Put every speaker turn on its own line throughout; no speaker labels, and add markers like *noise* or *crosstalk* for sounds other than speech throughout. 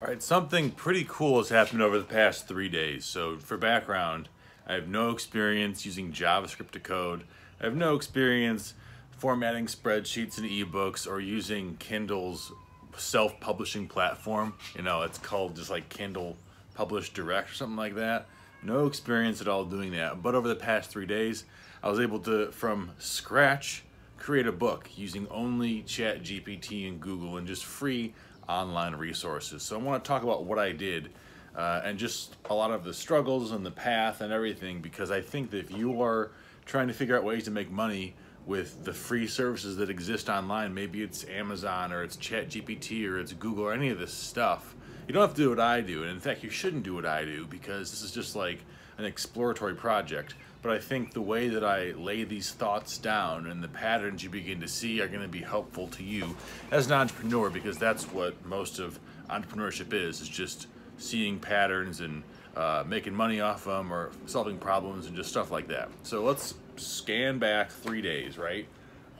All right, something pretty cool has happened over the past three days. So, for background, I have no experience using JavaScript to code. I have no experience formatting spreadsheets and ebooks or using Kindle's self-publishing platform. You know, it's called just like Kindle Publish Direct or something like that. No experience at all doing that. But over the past three days, I was able to, from scratch, create a book using only ChatGPT and Google and just free online resources. So I want to talk about what I did uh, and just a lot of the struggles and the path and everything because I think that if you are trying to figure out ways to make money with the free services that exist online, maybe it's Amazon or it's ChatGPT or it's Google or any of this stuff, you don't have to do what I do. And in fact, you shouldn't do what I do because this is just like an exploratory project but I think the way that I lay these thoughts down and the patterns you begin to see are going to be helpful to you as an entrepreneur because that's what most of entrepreneurship is, is just seeing patterns and uh, making money off them or solving problems and just stuff like that. So let's scan back three days, right?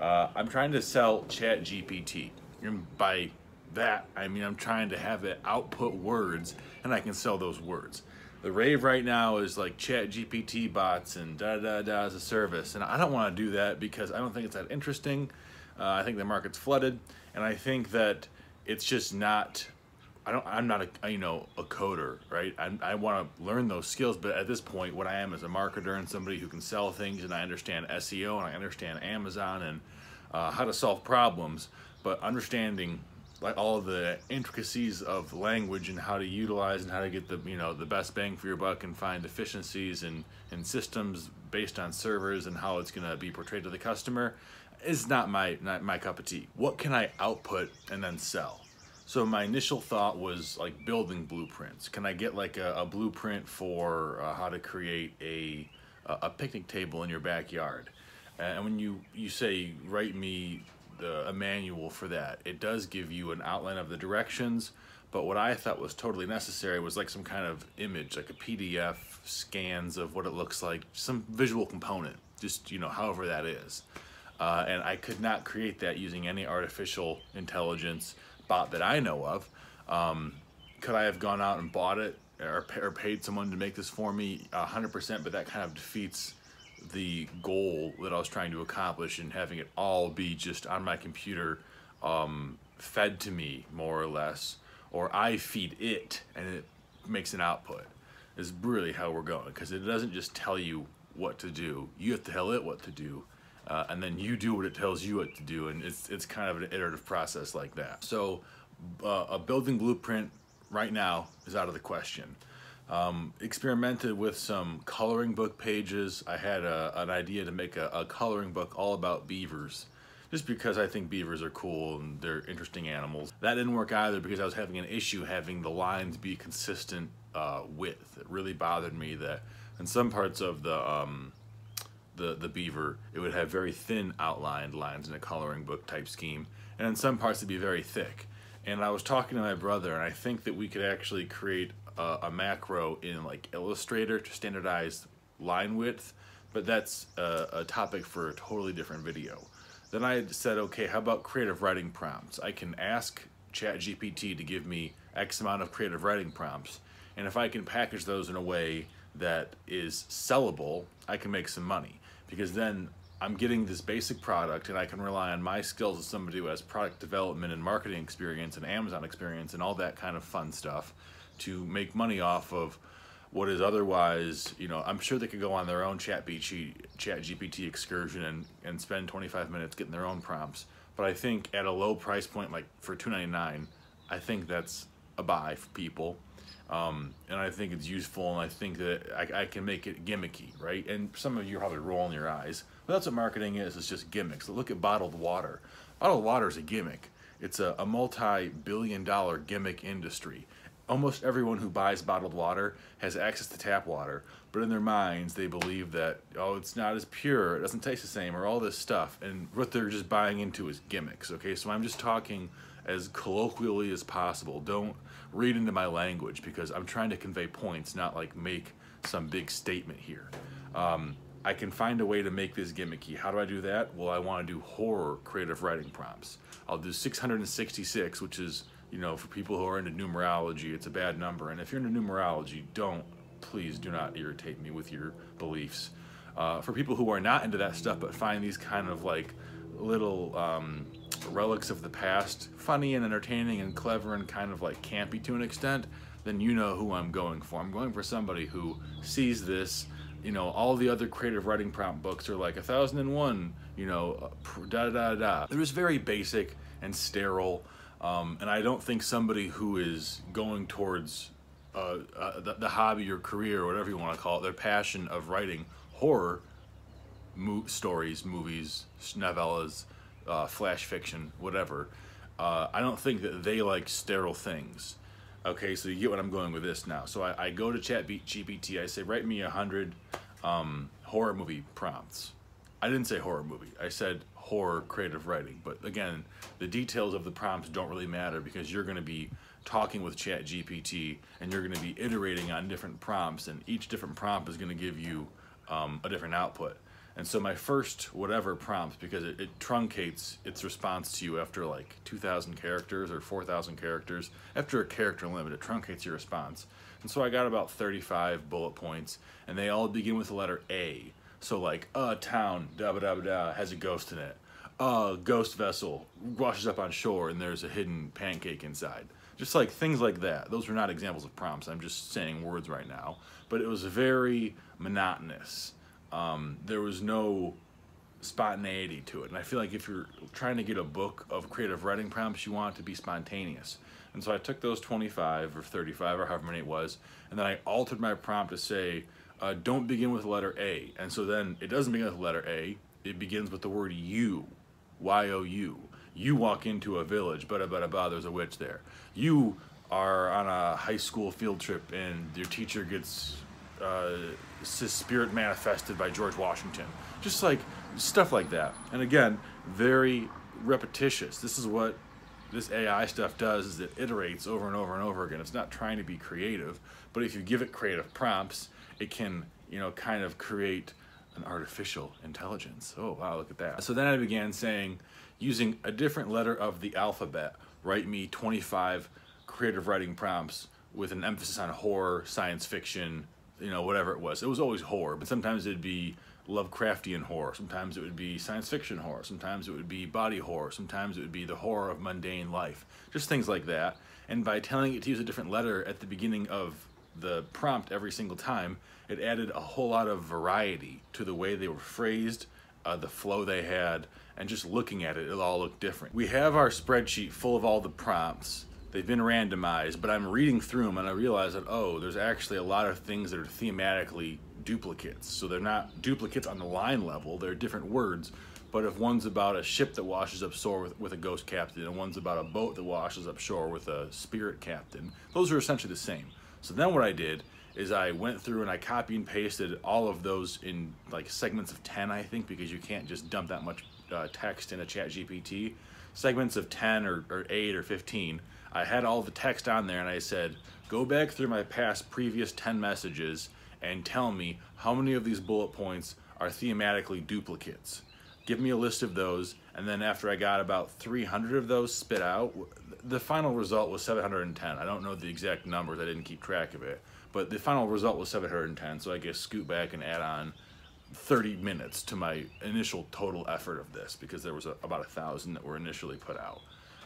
Uh, I'm trying to sell Chat GPT. And by that, I mean I'm trying to have it output words and I can sell those words the rave right now is like chat GPT bots and da da da as a service. And I don't want to do that because I don't think it's that interesting. Uh, I think the market's flooded. And I think that it's just not, I don't, I'm not a, you know, a coder, right? I, I want to learn those skills. But at this point, what I am is a marketer and somebody who can sell things and I understand SEO and I understand Amazon and uh, how to solve problems. But understanding like all the intricacies of language and how to utilize and how to get the you know the best bang for your buck and find efficiencies and and systems based on servers and how it's going to be portrayed to the customer is not my not my cup of tea. What can I output and then sell? So my initial thought was like building blueprints. Can I get like a, a blueprint for uh, how to create a a picnic table in your backyard? And when you you say write me the, a manual for that. It does give you an outline of the directions, but what I thought was totally necessary was like some kind of image, like a PDF scans of what it looks like, some visual component, just, you know, however that is. Uh, and I could not create that using any artificial intelligence bot that I know of. Um, could I have gone out and bought it or, or paid someone to make this for me? 100%, but that kind of defeats the goal that I was trying to accomplish and having it all be just on my computer um, fed to me more or less or I feed it and it makes an output is really how we're going. Because it doesn't just tell you what to do. You have to tell it what to do uh, and then you do what it tells you what to do and it's it's kind of an iterative process like that. So uh, a building blueprint right now is out of the question um, experimented with some coloring book pages. I had a, an idea to make a, a, coloring book all about beavers, just because I think beavers are cool and they're interesting animals. That didn't work either because I was having an issue having the lines be consistent uh, width. It really bothered me that in some parts of the um, the, the beaver, it would have very thin outlined lines in a coloring book type scheme, and in some parts it'd be very thick. And I was talking to my brother, and I think that we could actually create a, a macro in like Illustrator to standardize line width, but that's a, a topic for a totally different video. Then I said, okay, how about creative writing prompts? I can ask ChatGPT to give me X amount of creative writing prompts, and if I can package those in a way that is sellable, I can make some money because then I'm getting this basic product and I can rely on my skills as somebody who has product development and marketing experience and Amazon experience and all that kind of fun stuff to make money off of what is otherwise, you know, I'm sure they could go on their own chat, BG, chat GPT excursion and, and spend 25 minutes getting their own prompts. But I think at a low price point, like for 2.99, I think that's a buy for people. Um, and I think it's useful, and I think that I, I, can make it gimmicky, right? And some of you are probably rolling your eyes, but that's what marketing is. It's just gimmicks. Look at bottled water. Bottled water is a gimmick. It's a, a multi-billion-dollar gimmick industry almost everyone who buys bottled water has access to tap water, but in their minds they believe that oh it's not as pure, it doesn't taste the same, or all this stuff, and what they're just buying into is gimmicks. Okay, so I'm just talking as colloquially as possible. Don't read into my language because I'm trying to convey points, not like make some big statement here. Um, I can find a way to make this gimmicky. How do I do that? Well, I want to do horror creative writing prompts. I'll do 666, which is you know, for people who are into numerology, it's a bad number. And if you're into numerology, don't, please do not irritate me with your beliefs. Uh, for people who are not into that stuff but find these kind of like little um, relics of the past funny and entertaining and clever and kind of like campy to an extent, then you know who I'm going for. I'm going for somebody who sees this. You know, all the other creative writing prompt books are like a thousand and one. You know, da da da. They're just very basic and sterile. Um, and I don't think somebody who is going towards uh, uh, the, the, hobby or career or whatever you want to call it, their passion of writing horror mo- stories, movies, novellas, uh, flash fiction, whatever. Uh, I don't think that they like sterile things. Okay, so you get what I'm going with this now. So I, I go to Chat GPT. I say, write me a hundred um, horror movie prompts. I didn't say horror movie. I said horror creative writing. But again, the details of the prompts don't really matter because you're going to be talking with Chat GPT and you're going to be iterating on different prompts, and each different prompt is going to give you um, a different output. And so my first whatever prompt, because it, it, truncates its response to you after like 2,000 characters or 4,000 characters. After a character limit, it truncates your response. And so I got about 35 bullet points, and they all begin with the letter A. So like, a town, da ba da da da, has a ghost in it. A ghost vessel washes up on shore, and there's a hidden pancake inside. Just like things like that. Those are not examples of prompts. I'm just saying words right now. But it was very monotonous um, there was no spontaneity to it. And I feel like if you're trying to get a book of creative writing prompts, you want it to be spontaneous. And so I took those 25 or 35 or however many it was, and then I altered my prompt to say, uh, don't begin with letter A. And so then it doesn't begin with letter A, it begins with the word you, Y-O-U. You walk into a village, but bada bada, there's a witch there. You are on a high school field trip and your teacher gets uh, spirit manifested by George Washington. Just like stuff like that. And again, very repetitious. This is what this AI stuff does is it iterates over and over and over again. It's not trying to be creative, but if you give it creative prompts, it can, you know, kind of create an artificial intelligence. Oh, wow, look at that. So then I began saying, using a different letter of the alphabet, write me 25 creative writing prompts with an emphasis on horror, science fiction, you know, whatever it was. It was always horror, but sometimes it'd be Lovecraftian horror. Sometimes it would be science fiction horror. Sometimes it would be body horror. Sometimes it would be the horror of mundane life. Just things like that. And by telling it to use a different letter at the beginning of the prompt every single time, it added a whole lot of variety to the way they were phrased, uh, the flow they had, and just looking at it, it all looked different. We have our spreadsheet full of all the prompts they've been randomized, but I'm reading through them and I realize that, oh, there's actually a lot of things that are thematically duplicates. So they're not duplicates on the line level, they're different words. But if one's about a ship that washes up shore with, with a ghost captain, and one's about a boat that washes up shore with a spirit captain, those are essentially the same. So then what I did is I went through and I copy and pasted all of those in like segments of 10, I think, because you can't just dump that much uh, text in a chat GPT. Segments of 10 or, or 8 or 15 I had all the text on there and I said, go back through my past previous 10 messages and tell me how many of these bullet points are thematically duplicates. Give me a list of those, and then after I got about 300 of those spit out, the final result was 710. I don't know the exact numbers, I didn't keep track of it, but the final result was 710, so I guess scoot back and add on 30 minutes to my initial total effort of this because there was a, about a thousand that were initially put out.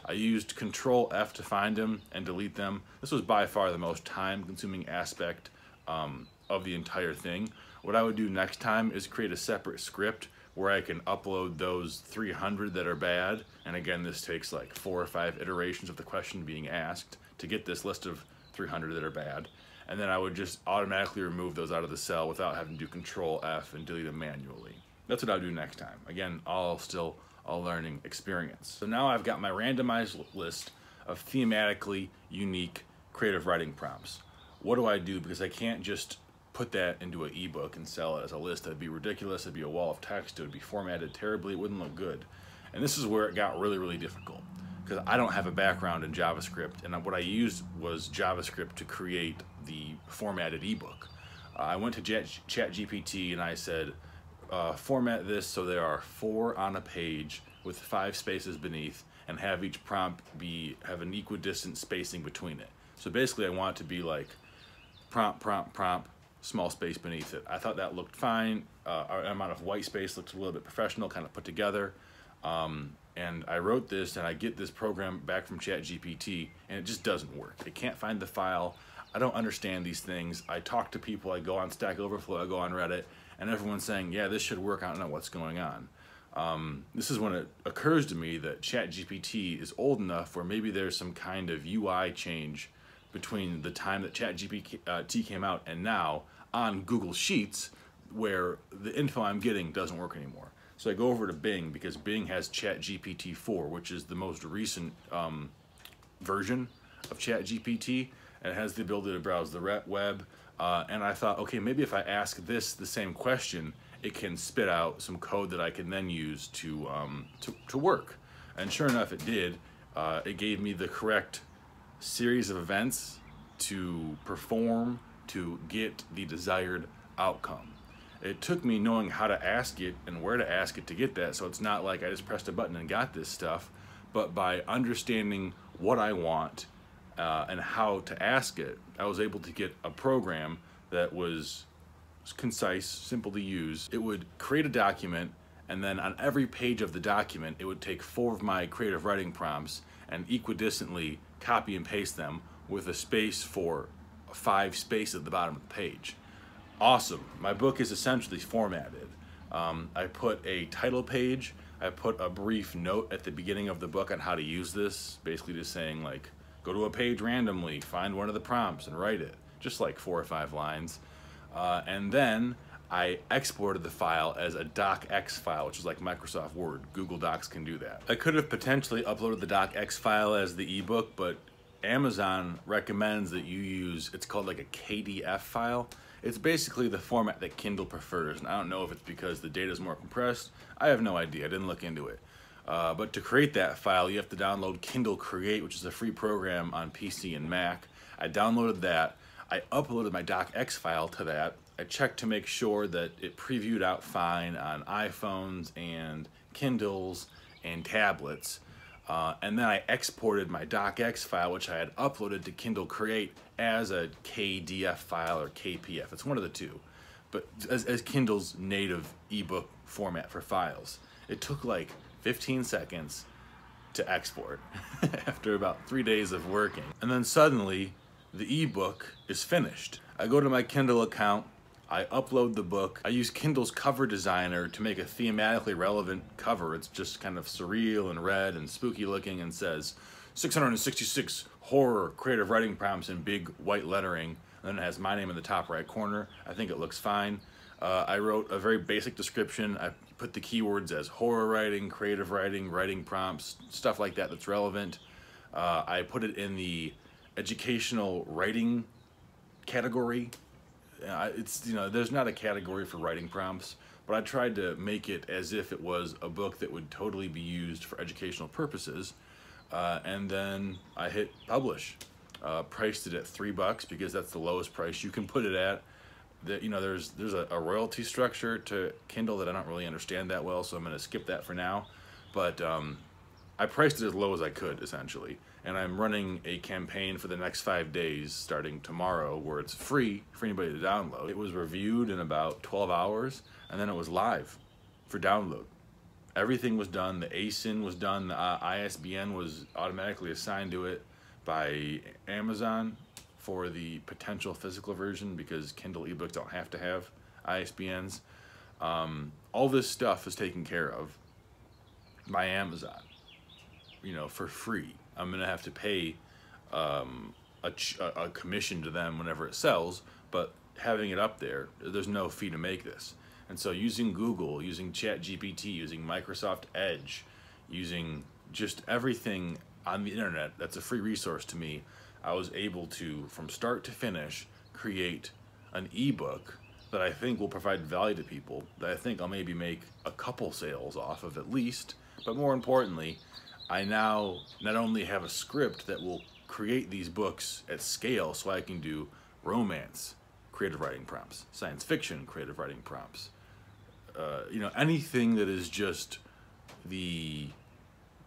I used Control F to find them and delete them. This was by far the most time consuming aspect um, of the entire thing. What I would do next time is create a separate script where I can upload those 300 that are bad. And again, this takes like four or five iterations of the question being asked to get this list of 300 that are bad. And then I would just automatically remove those out of the cell without having to do Control F and delete them manually. That's what I'll do next time. Again, I'll still a learning experience. So now I've got my randomized list of thematically unique creative writing prompts. What do I do? Because I can't just put that into an ebook and sell it as a list. That'd be ridiculous. It'd be a wall of text. It would be formatted terribly. It wouldn't look good. And this is where it got really, really difficult because I don't have a background in JavaScript. And what I used was JavaScript to create the formatted ebook. Uh, I went to ChatGPT and I said, uh, format this so there are four on a page with five spaces beneath and have each prompt be have an equidistant spacing between it. So basically, I want it to be like prompt, prompt, prompt, small space beneath it. I thought that looked fine. Uh, our amount of white space looked a little bit professional, kind of put together. Um, and I wrote this, and I get this program back from ChatGPT, and it just doesn't work. It can't find the file. I don't understand these things. I talk to people. I go on Stack Overflow. I go on Reddit, and everyone's saying, "Yeah, this should work." I don't know what's going on. Um, this is when it occurs to me that ChatGPT is old enough where maybe there's some kind of UI change between the time that ChatGPT uh, came out and now on Google Sheets, where the info I'm getting doesn't work anymore. So I go over to Bing because Bing has ChatGPT 4, which is the most recent um, version of ChatGPT, and it has the ability to browse the web. Uh, and I thought, okay, maybe if I ask this the same question, it can spit out some code that I can then use to, um, to, to work. And sure enough, it did. Uh, it gave me the correct series of events to perform to get the desired outcome. It took me knowing how to ask it and where to ask it to get that, so it's not like I just pressed a button and got this stuff, but by understanding what I want uh, and how to ask it, I was able to get a program that was concise, simple to use. It would create a document, and then on every page of the document, it would take four of my creative writing prompts and equidistantly copy and paste them with a space for five spaces at the bottom of the page. Awesome. My book is essentially formatted. Um, I put a title page, I put a brief note at the beginning of the book on how to use this, basically just saying like, go to a page randomly, find one of the prompts and write it, just like four or five lines. Uh, and then I exported the file as a docx file, which is like Microsoft Word. Google Docs can do that. I could have potentially uploaded the docx file as the ebook, but Amazon recommends that you use, it's called like a KDF file. It's basically the format that Kindle prefers. And I don't know if it's because the data is more compressed. I have no idea. I didn't look into it. Uh, but to create that file, you have to download Kindle Create, which is a free program on PC and Mac. I downloaded that. I uploaded my docx file to that. I checked to make sure that it previewed out fine on iPhones and Kindles and tablets. Uh, and then I exported my docx file, which I had uploaded to Kindle Create as a KDF file or KPF. It's one of the two, but as, as Kindle's native ebook format for files. It took like 15 seconds to export *laughs* after about three days of working. And then suddenly the ebook is finished. I go to my Kindle account, I upload the book. I use Kindle's cover designer to make a thematically relevant cover. It's just kind of surreal and red and spooky looking and says 666 horror creative writing prompts in big white lettering. And then it has my name in the top right corner. I think it looks fine. Uh, I wrote a very basic description. I put the keywords as horror writing, creative writing, writing prompts, stuff like that that's relevant. Uh, I put it in the educational writing category it's you know there's not a category for writing prompts but i tried to make it as if it was a book that would totally be used for educational purposes uh, and then i hit publish. Uh, priced it at three bucks because that's the lowest price you can put it at. That you know there's there's a, a royalty structure to kindle that i don't really understand that well so i'm going to skip that for now. But um, i priced it as low as i could essentially and I'm running a campaign for the next five days starting tomorrow where it's free for anybody to download. It was reviewed in about 12 hours and then it was live for download. Everything was done, the ASIN was done, the uh, ISBN was automatically assigned to it by Amazon for the potential physical version because Kindle ebooks don't have to have ISBNs. Um, all this stuff is taken care of by Amazon, you know, for free I'm gonna have to pay um, a, a commission to them whenever it sells, but having it up there, there's no fee to make this. And so using Google, using ChatGPT, using Microsoft Edge, using just everything on the internet that's a free resource to me, I was able to, from start to finish, create an ebook that I think will provide value to people, that I think I'll maybe make a couple sales off of at least, but more importantly, I now not only have a script that will create these books at scale so I can do romance, creative writing prompts, science fiction, creative writing prompts, uh, you know, anything that is just the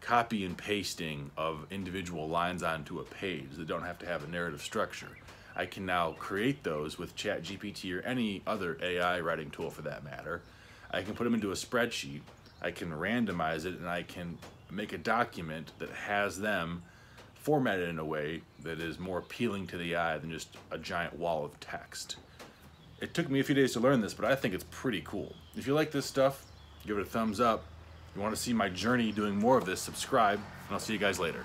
copy and pasting of individual lines onto a page that don't have to have a narrative structure. I can now create those with ChatGPT or any other AI writing tool for that matter. I can put them into a spreadsheet, I can randomize it, and I can make a document that has them formatted in a way that is more appealing to the eye than just a giant wall of text. It took me a few days to learn this, but I think it's pretty cool. If you like this stuff, give it a thumbs up. If you want to see my journey doing more of this, subscribe, and I'll see you guys later.